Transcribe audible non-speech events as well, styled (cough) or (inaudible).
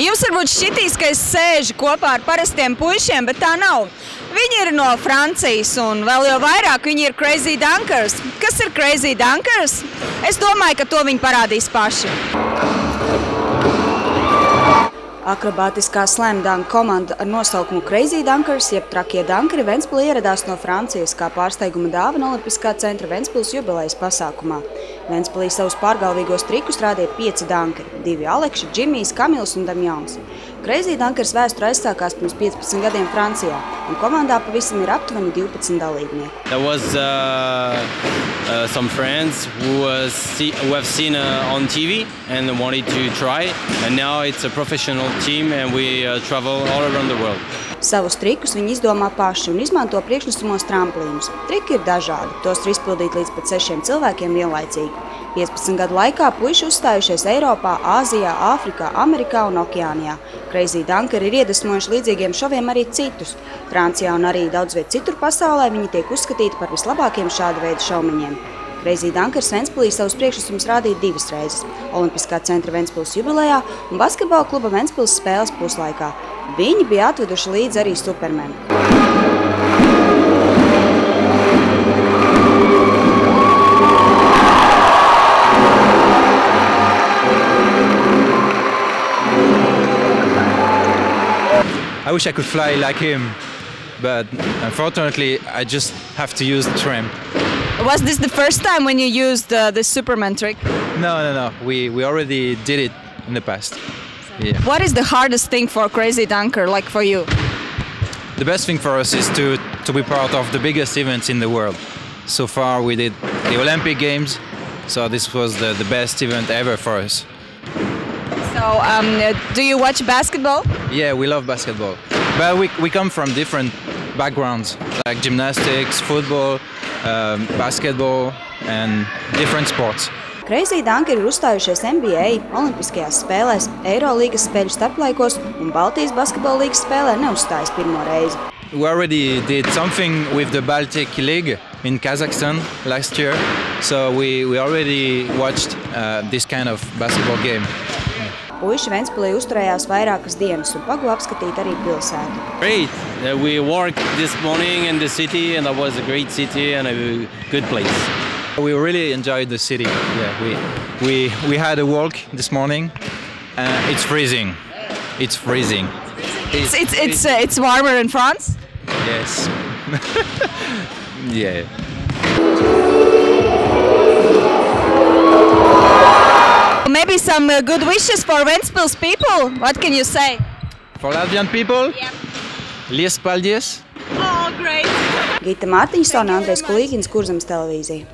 Jums varbūt šķitīs, ka es sēžu kopā ar parastiem puišiem, bet tā nav. Viņi ir no Francijas un vēl jau vairāk viņi ir Crazy Dunkers. Kas ir Crazy Dunkers? Es domāju, ka to viņi parādīs paši. Akrobātiskā slamdanga komanda ar nosaukumu Crazy Dunkers, jeb trakie dankeri, Ventspilī ieradās no Francijas kā pārsteiguma dāvana Olimpiskā centra Ventspils jubilejas pasākumā. Ventspilī savus pārgalvīgos trikus rādīja pieci dankeri – divi Alekši, Džimijs, Kamils un Damjons. Crazy Dunkers vēsture aizsākās pirms 15 gadiem Francijā, un komandā pavisam ir aptuveni 12 dalībnieki. Uh, uh, some friends who, was see, who have seen uh, on TV and wanted to try, and now it's a professional team and we uh, travel all around the world. Savus trikus viņi izdomā paši un izmanto priekšnesumos tramplīnus. Triki ir dažādi, tos var izpildīt līdz pat sešiem cilvēkiem vienlaicīgi. 15 gadu laikā puiši uzstājušies Eiropā, Āzijā, Āfrikā, Amerikā un Okeānijā. Crazy Dunkeri ir iedvesmojuši līdzīgiem šoviem arī citus. Francijā un arī daudz viet citur pasaulē viņi tiek uzskatīti par vislabākiem šāda veida šaumeņiem. Crazy Dunkers Ventspilī savus priekšnesumus rādīja divas reizes – Olimpiskā centra Ventspils jubilejā un basketbola kluba Ventspils spēles puslaikā. Viņi bija atveduši līdzi arī Supermenu. I wish I could fly like him, but unfortunately, I just have to use the tram. Was this the first time when you used uh, the Superman trick? No, no, no. We we already did it in the past. Yeah. What is the hardest thing for a Crazy Dunker, like for you? The best thing for us is to to be part of the biggest events in the world. So far, we did the Olympic Games, so this was the, the best event ever for us. So, um, uh, do you watch basketball? Yeah, we love basketball, but we we come from different backgrounds, like gymnastics, football, um, basketball, and different sports. Crazy Dunkeri ir uzstājušies NBA, Olimpiskajās spēlēs, Eirolīgas spēļu starplaikos un Baltijas basketbola līgas spēlē neuzstājas pirmo reizi. We already did something with the Baltic League in Kazakhstan last year, so we, we already watched uh, this kind of basketball game. Puiši Ventspilī uzturējās vairākas dienas un paguva apskatīt arī pilsētu. Great! Uh, we worked this morning in the city and that was a great city and a good place. We really enjoyed the city. Yeah, we, we, we had a walk this morning. Uh, it's freezing. It's freezing. It's, it's, it's, uh, it's warmer in France? Yes. (laughs) yeah. Some uh, good wishes for Ventspils people. What can you say? For Latvian people, Yeah. lies paldies! Oh, great! Gita Mārtiņsona, Andrejs Kulīgins, Kurzemes televīzija.